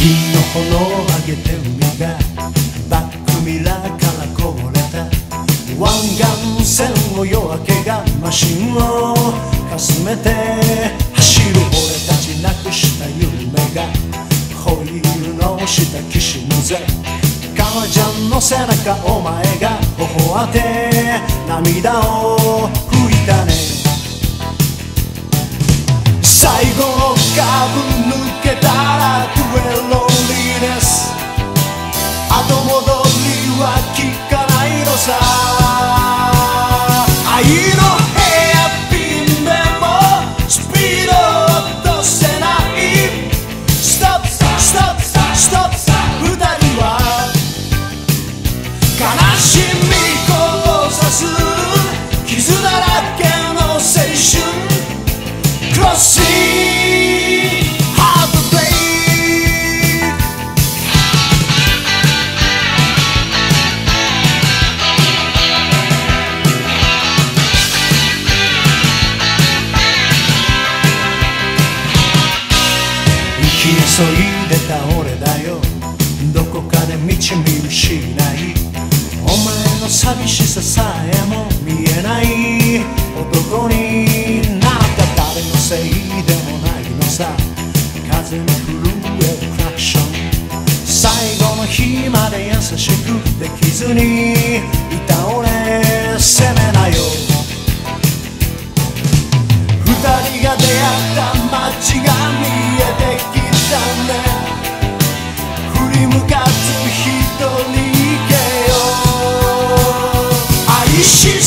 火の炎を上げて海がバックミラーからこぼれた。湾岸線の夜明けがマシンをかすめて走る俺たちなくした夢がホイールの下きしむぜ。革ジャンの背中お前が頬当て涙を拭いたね。最後のカーブ急いでた俺だよ。どこかで道見失い。お前の寂しささえも見えない。男になった誰のせいでもないのさ。風に震えるクラクション。最後の日まで優しくできずに。いた俺責めなよ。二人が出会った街が見振り向かず一人行けよ。愛し